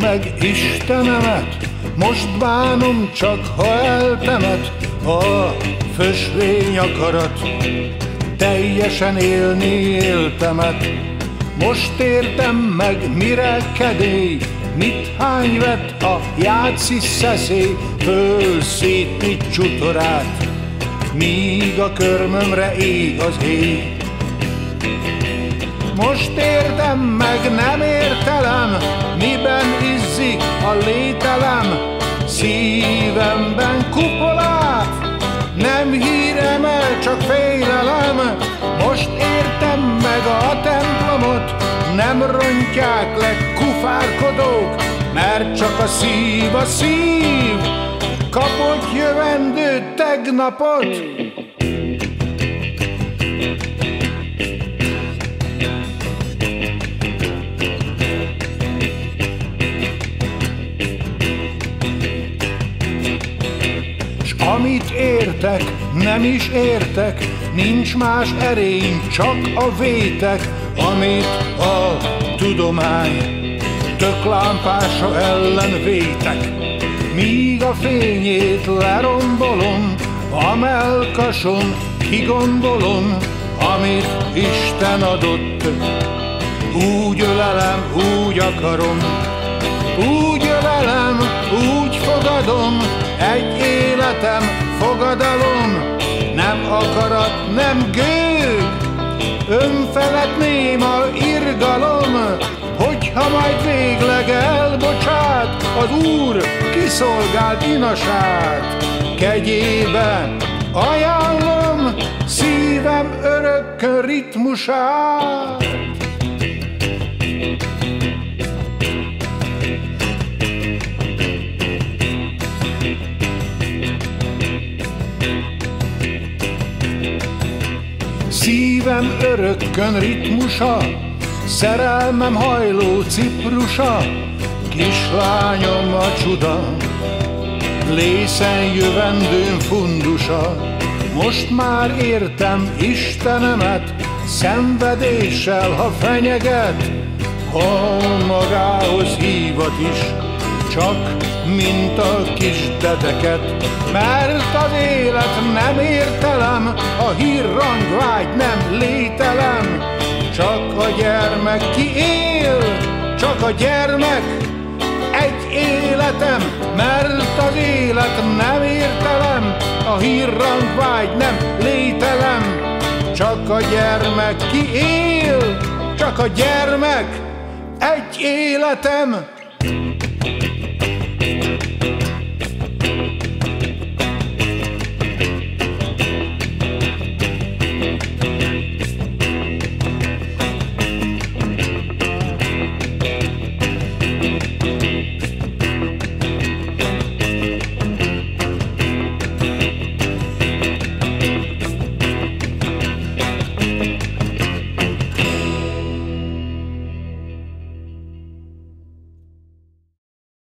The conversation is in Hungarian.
meg Istenemet, most bánom csak, ha eltemet a fösvény akarat. Teljesen élni éltemet, most értem meg, mire kedély, mit hány vett a játszi szeszély, fölszítni csutorát, míg a körmömre ég az ég. Most értem meg, nem értelem, miben izzik a lételem, szívemben kupolát, nem hírem el, csak félelem, most értem meg a templomot, nem rontják le kufárkodók, mert csak a szív a szív, kapott jövendő tegnapot. Amit értek, nem is értek, nincs más erény, csak a vétek, amit a tudomány tök lámpása ellen vétek. Míg a fényét lerombolom, a melkason kigondolom, amit Isten adott. Úgy ölelem, úgy akarom, úgy ölelem, úgy fogadom, egy életem fogadalom, nem akarat, nem gő, önfelett néma irgalom, hogyha majd végleg elbocsát az Úr kiszolgált inasát, kegyébe ajánlom szívem örökkön ritmusát. Szívem örökkön ritmusa, szerelmem hajló ciprusa, kislányom a csuda, lészen jövendőn fundusa. Most már értem Istenemet, szenvedéssel, ha fenyeget, ha magához hívat is, csak mint a kis dedeket, mert az élet nem értelem, a hírrang vágy nem lételem, csak a gyermek ki él, csak a gyermek egy életem, mert az élet nem értelem, a hírrang vágy nem lételem, csak a gyermek ki él, csak a gyermek egy életem,